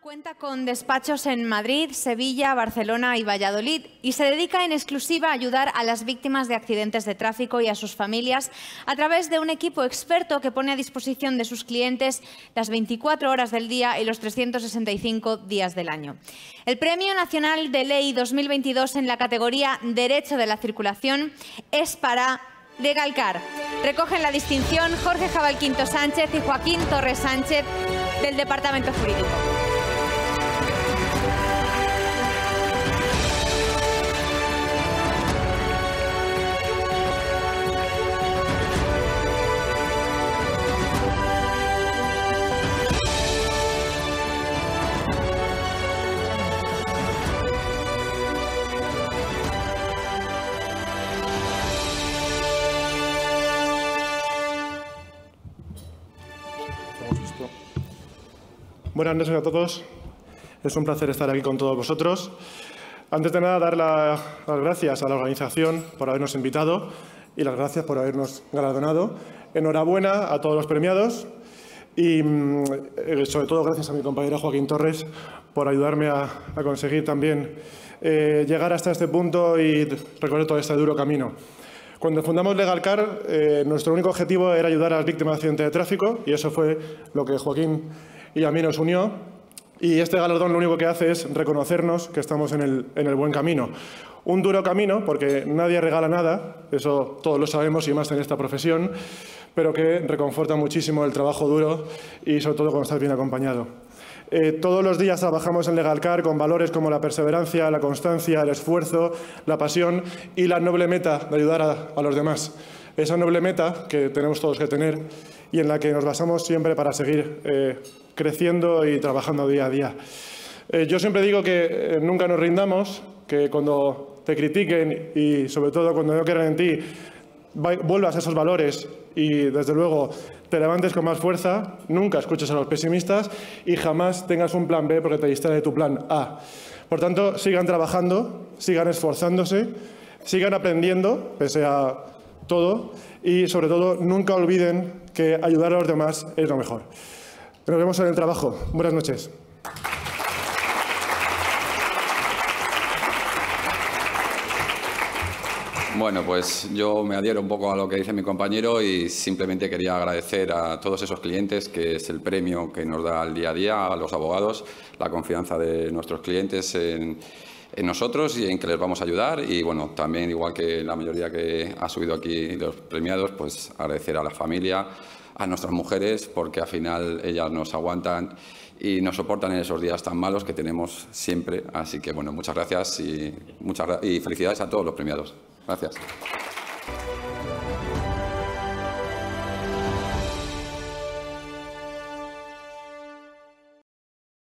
Cuenta con despachos en Madrid, Sevilla, Barcelona y Valladolid y se dedica en exclusiva a ayudar a las víctimas de accidentes de tráfico y a sus familias a través de un equipo experto que pone a disposición de sus clientes las 24 horas del día y los 365 días del año. El Premio Nacional de Ley 2022 en la categoría Derecho de la Circulación es para Legalcar. Recogen la distinción Jorge Jabalquinto Sánchez y Joaquín Torres Sánchez del Departamento Jurídico. Buenas noches a todos. Es un placer estar aquí con todos vosotros. Antes de nada, dar las gracias a la organización por habernos invitado y las gracias por habernos galardonado. Enhorabuena a todos los premiados y, mm, eh, sobre todo, gracias a mi compañero Joaquín Torres por ayudarme a, conseguir también eh, llegar hasta este punto y recorrer todo este duro camino. Cuando fundamos Legalcar, eh, nuestro único objetivo era ayudar a las víctimas de accidentes de tráfico y eso fue lo que Joaquín y a mí nos unió. Y este galardón lo único que hace es reconocernos que estamos en el, en el buen camino. Un duro camino, porque nadie regala nada, eso todos lo sabemos y más en esta profesión, pero que reconforta muchísimo el trabajo duro y sobre todo cuando estás bien acompañado. Eh, todos los días trabajamos en Legalcar con valores como la perseverancia, la constancia, el esfuerzo, la pasión y la noble meta de ayudar a, los demás. Esa noble meta que tenemos todos que tener y en la que nos basamos siempre para seguir eh, creciendo y trabajando día a día. Eh, yo siempre digo que nunca nos rindamos, que cuando te critiquen y sobre todo cuando no quieran en ti, vuelvas a esos valores y desde luego te levantes con más fuerza, nunca escuches a los pesimistas y jamás tengas un plan B porque te distrae de tu plan A. Por tanto, sigan trabajando, sigan esforzándose, sigan aprendiendo, pese a todo, y sobre todo nunca olviden que ayudar a los demás es lo mejor. Nos vemos en el trabajo. Buenas noches. Bueno, pues yo me adhiero un poco a lo que dice mi compañero y simplemente quería agradecer a todos esos clientes, que es el premio que nos da el día a día a los abogados, la confianza de nuestros clientes en, nosotros y en que les vamos a ayudar. Y bueno, también igual que la mayoría que ha subido aquí los premiados, pues agradecer a la familia, a nuestras mujeres, porque al final ellas nos aguantan y nos soportan en esos días tan malos que tenemos siempre. Así que bueno, muchas gracias y, muchas, y felicidades a todos los premiados. Gracias.